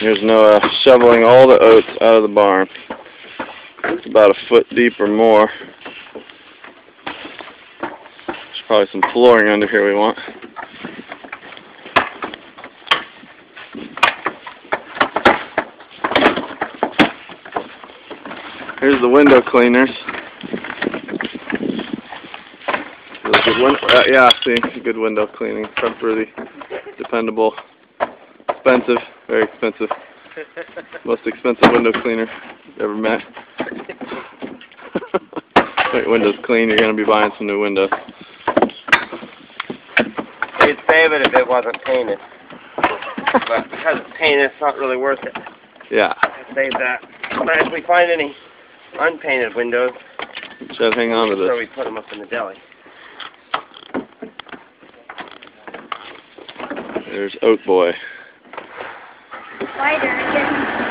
Here's Noah shoveling all the oats out of the barn. It's about a foot deep or more. There's probably some flooring under here we want. Here's the window cleaners. Good win- uh, yeah, see, good window cleaning. Trustworthy, dependable, expensive, very expensive. Most expensive window cleaner I've ever met. Make windows clean, you're gonna be buying some new windows. They'd save it if it wasn't painted. But because it's painted, it's not really worth it. Yeah, I save that. But if we find any unpainted windows, should hang on to this. so we put them up in the deli. There's Oat Boy. Spider.